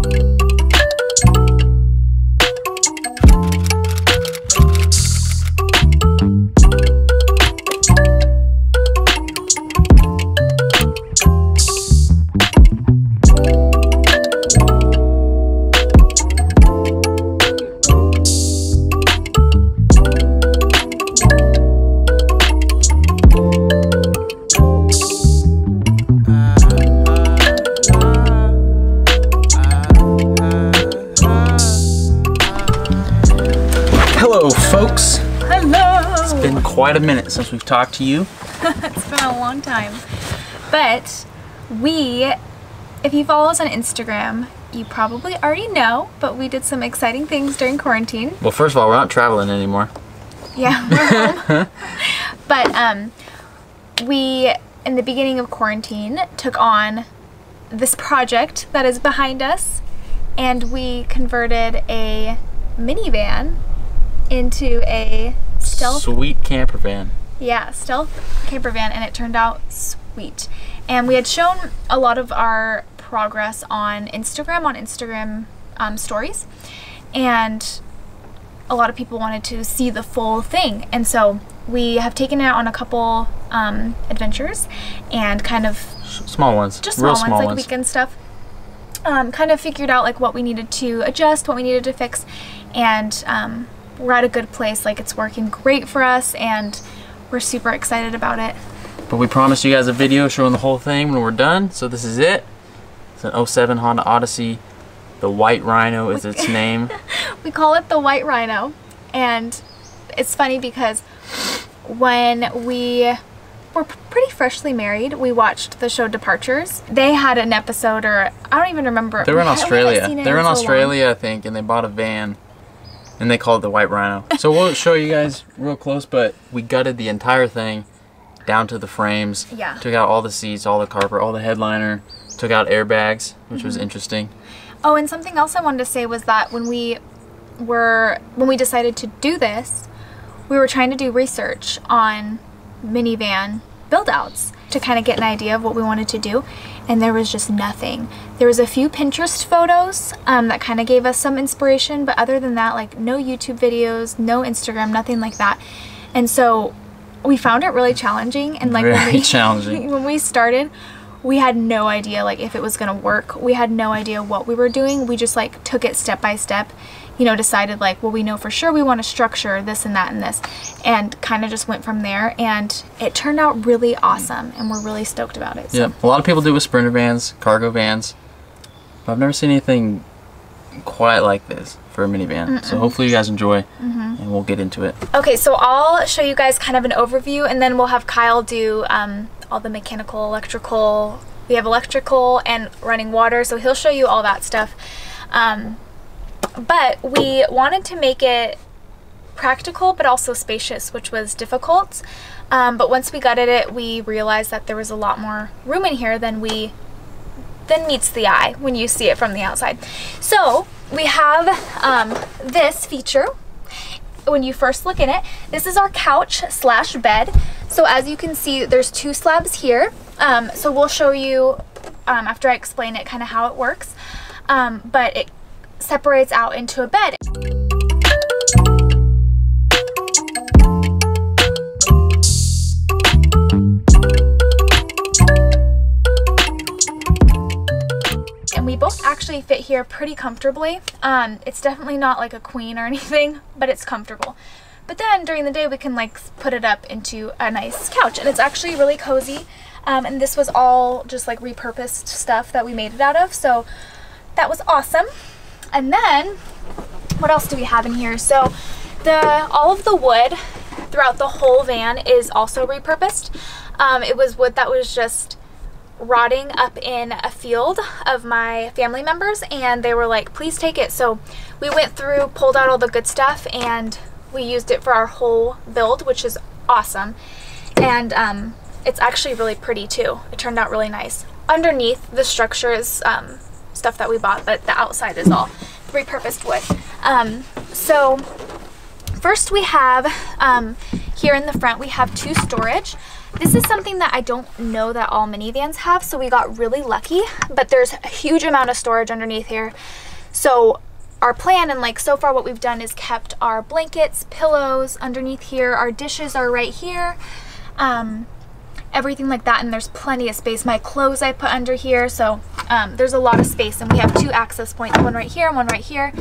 Hello, quite a minute since we've talked to you. It's been a long time. But we, if you follow us on Instagram, you probably already know, but we did some exciting things during quarantine. Well, first of all, we're not traveling anymore. Yeah, we're home. but um, we, in the beginning of quarantine, took on this project that is behind us, and we converted a minivan into a stealth Sweet camper van. Yeah, stealth camper van, and it turned out sweet. And we had shown a lot of our progress on Instagram, on Instagram um, stories, and a lot of people wanted to see the full thing. And so we have taken it on a couple um, adventures and kind of Small ones. just small Real ones, small like ones. weekend stuff. Um, kind of figured out like what we needed to adjust, what we needed to fix, and um, we're at a good place. Like it's working great for us, and we're super excited about it. But we promised you guys a video showing the whole thing when we're done, so this is it. It's an 07 Honda Odyssey. The White Rhino is its name. We call it the White Rhino, and it's funny because when we were pretty freshly married, we watched the show Departures. They had an episode, or I don't even remember. They were in Australia. They were in. Australia, I think, and they bought a van. And they call it the White Rhino. So we'll show you guys real close, but we gutted the entire thing down to the frames. Yeah. Took out all the seats, all the carpet, all the headliner. Took out airbags, which was mm-hmm. interesting. Oh, and something else I wanted to say was that when we were when we decided to do this, we were trying to do research on minivan build outs to kind of get an idea of what we wanted to do, and there was just nothing. There was a few Pinterest photos um, that kind of gave us some inspiration, but other than that, like no YouTube videos, no Instagram, nothing like that. And so we found it really challenging, and like when we, challenging. when we started we had no idea like if it was gonna work we had no idea what we were doing we just like took it step by step you know decided like well we know for sure we want to structure this and that and this and kind of just went from there and it turned out really awesome and we're really stoked about it so. Yeah, a lot of people do with sprinter vans, cargo vans, but I've never seen anything quite like this for a minivan. So hopefully you guys enjoy, Mm-hmm. and we'll get into it. Okay, so I'll show you guys kind of an overview and then we'll have Kyle do um, all the mechanical, electrical. We have electrical and running water, so he'll show you all that stuff. Um, but we wanted to make it practical but also spacious, which was difficult. Um, but once we gutted it, we realized that there was a lot more room in here than we than meets the eye when you see it from the outside. So we have um, this feature when you first look in it. This is our couch slash bed. So as you can see, there's two slabs here. Um, so we'll show you um, after I explain it kind of how it works. Um, but it separates out into a bed. and we both actually fit here pretty comfortably. Um, it's definitely not like a queen or anything, but it's comfortable. But then during the day we can like put it up into a nice couch and it's actually really cozy. Um, and this was all just like repurposed stuff that we made it out of. So that was awesome. And then what else do we have in here? So the all of the wood throughout the whole van is also repurposed. Um, it was wood that was just rotting up in a field of my family members and they were like please take it so we went through pulled out all the good stuff and we used it for our whole build which is awesome and um, it's actually really pretty too it turned out really nice underneath the structure is um, stuff that we bought but the outside is all repurposed wood um, so First we have, um, here in the front, we have two storage. This is something that I don't know that all minivans have, so we got really lucky, but there's a huge amount of storage underneath here. So our plan and like so far what we've done is kept our blankets, pillows underneath here, our dishes are right here. Um, everything like that and there's plenty of space. My clothes I put under here so um, there's a lot of space and we have two access points, one right here and one right here.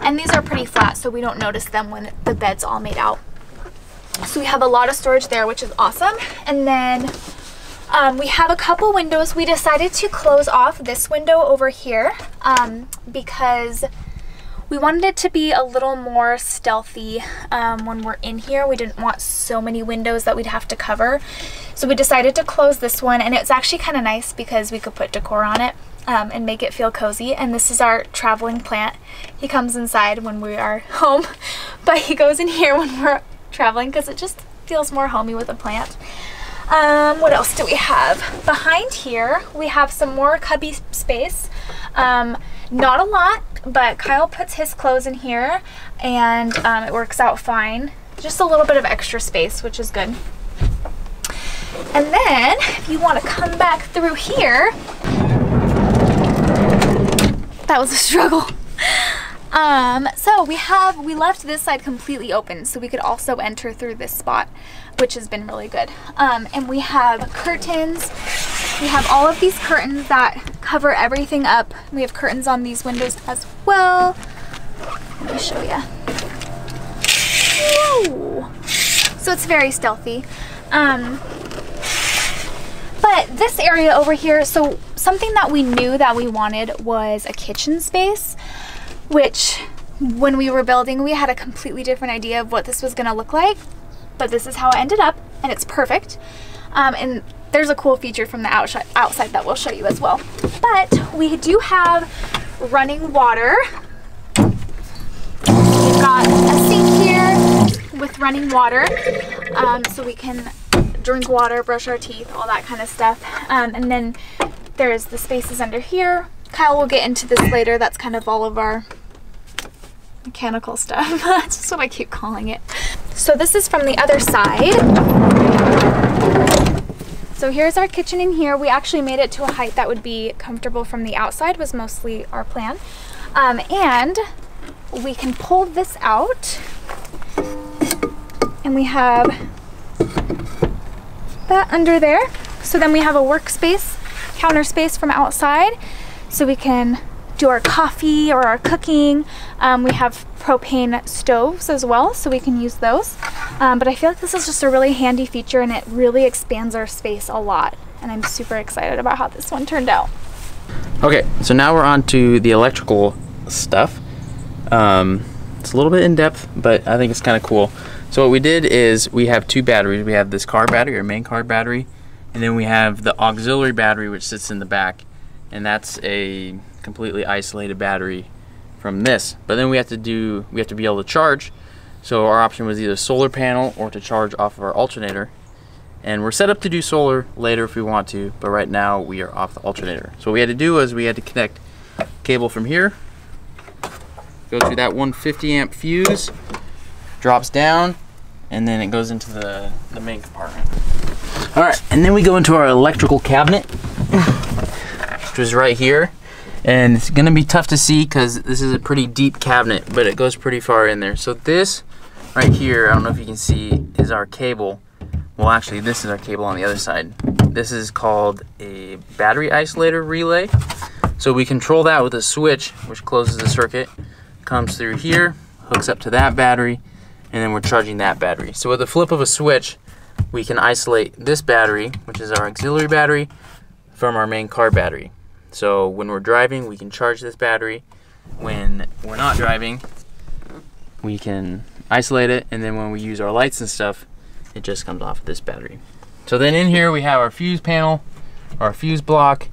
And these are pretty flat so we don't notice them when the bed's all made out. So we have a lot of storage there which is awesome. And then um, we have a couple windows. We decided to close off this window over here um, because we wanted it to be a little more stealthy um, when we're in here. We didn't want so many windows that we'd have to cover. So we decided to close this one and it's actually kind of nice because we could put decor on it um, and make it feel cozy. And this is our traveling plant. He comes inside when we are home, but he goes in here when we're traveling because it just feels more homey with a plant. Um, what else do we have? Behind here, we have some more cubby space. Um, not a lot, but Kyle puts his clothes in here and um, it works out fine. Just a little bit of extra space, which is good. And then, if you want to come back through here, that was a struggle. Um, so we have, we left this side completely open so we could also enter through this spot, which has been really good. Um, and we have curtains. We have all of these curtains that cover everything up. We have curtains on these windows as well. Let me show you. Whoa. So it's very stealthy. Um, but this area over here, so something that we knew that we wanted was a kitchen space which when we were building, we had a completely different idea of what this was gonna look like, but this is how it ended up, and it's perfect. Um, and there's a cool feature from the outside, outside that we'll show you as well. But we do have running water. We've got a sink here with running water, um, so we can drink water, brush our teeth, all that kind of stuff. Um, and then there's the spaces under here Kyle will get into this later. That's kind of all of our mechanical stuff. That's just what I keep calling it. So this is from the other side. So here's our kitchen in here. We actually made it to a height that would be comfortable from the outside was mostly our plan. Um, and we can pull this out and we have that under there. So then we have a workspace, counter space from outside so we can do our coffee or our cooking. Um, we have propane stoves as well, so we can use those. Um, but I feel like this is just a really handy feature and it really expands our space a lot. And I'm super excited about how this one turned out. Okay, so now we're on to the electrical stuff. Um, it's a little bit in depth, but I think it's kind of cool. So what we did is we have two batteries. We have this car battery, our main car battery, and then we have the auxiliary battery, which sits in the back and that's a completely isolated battery from this. But then we have to do, we have to be able to charge. So our option was either solar panel or to charge off of our alternator. And we're set up to do solar later if we want to, but right now we are off the alternator. So what we had to do was we had to connect cable from here, go to that 150 amp fuse, drops down, and then it goes into the, the main compartment. All right, and then we go into our electrical cabinet which is right here. And it's gonna be tough to see because this is a pretty deep cabinet, but it goes pretty far in there. So this right here, I don't know if you can see, is our cable. Well, actually, this is our cable on the other side. This is called a battery isolator relay. So we control that with a switch, which closes the circuit, comes through here, hooks up to that battery, and then we're charging that battery. So with the flip of a switch, we can isolate this battery, which is our auxiliary battery, from our main car battery. So when we're driving, we can charge this battery. When we're not driving, we can isolate it. And then when we use our lights and stuff, it just comes off of this battery. So then in here we have our fuse panel, our fuse block,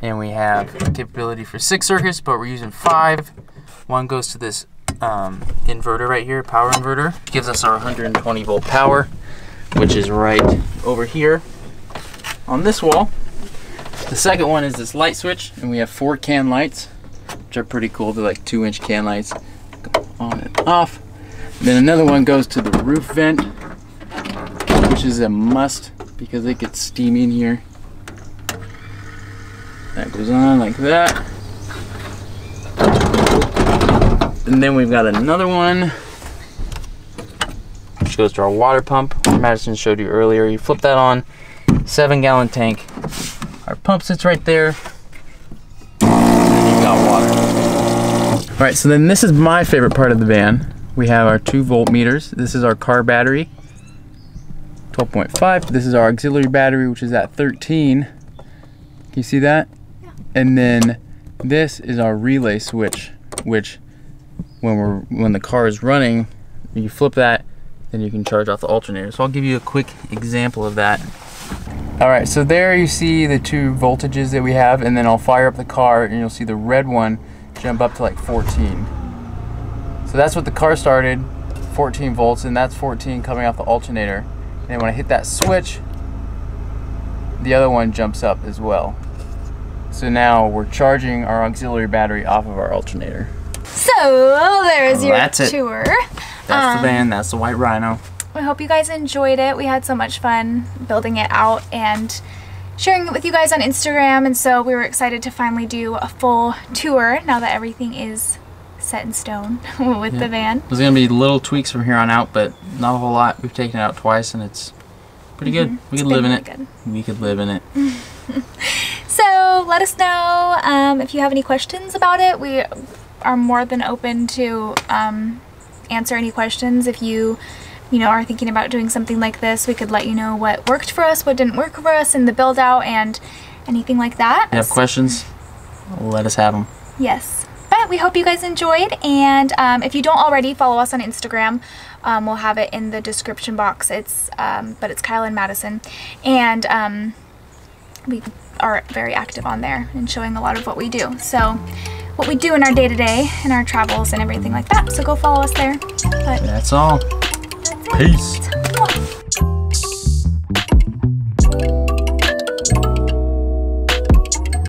and we have capability for six circuits, but we're using five. One goes to this um, inverter right here, power inverter. Gives us our 120 volt power, which is right over here on this wall. The second one is this light switch, and we have four can lights, which are pretty cool. They're like two inch can lights, on and off. And then another one goes to the roof vent, which is a must because it gets steamy in here. That goes on like that. And then we've got another one, which goes to our water pump. Madison showed you earlier. You flip that on, seven gallon tank. Our pump sits right there. And you've got water. All right, so then this is my favorite part of the van. We have our two volt meters. This is our car battery, 12.5. This is our auxiliary battery, which is at 13. Can you see that? Yeah. And then this is our relay switch, which when we're when the car is running, you flip that, then you can charge off the alternator. So I'll give you a quick example of that. All right, so there you see the two voltages that we have, and then I'll fire up the car, and you'll see the red one jump up to like 14. So that's what the car started, 14 volts, and that's 14 coming off the alternator. And when I hit that switch, the other one jumps up as well. So now we're charging our auxiliary battery off of our alternator. So there's your That's it. tour. That's Um, the van, that's the white rhino. We hope you guys enjoyed it. We had so much fun building it out and sharing it with you guys on Instagram. And so we were excited to finally do a full tour now that everything is set in stone with Yeah. the van. There's gonna be little tweaks from here on out, but not a whole lot. We've taken it out twice and it's pretty good. We Mm-hmm. It's could been live in it. good. We could live in it. So let us know um, if you have any questions about it. We are more than open to um, answer any questions. If you, you know, are thinking about doing something like this, we could let you know what worked for us, what didn't work for us in the build out, and anything like that. you have questions? Let us have them. Yes. But we hope you guys enjoyed. And um, if you don't already, follow us on Instagram. Um, we'll have it in the description box. It's um, but it's Kyle and Madison, and um, we are very active on there and showing a lot of what we do. So what we do in our day to day, in our travels and everything like that. So go follow us there. But That's all. Peace.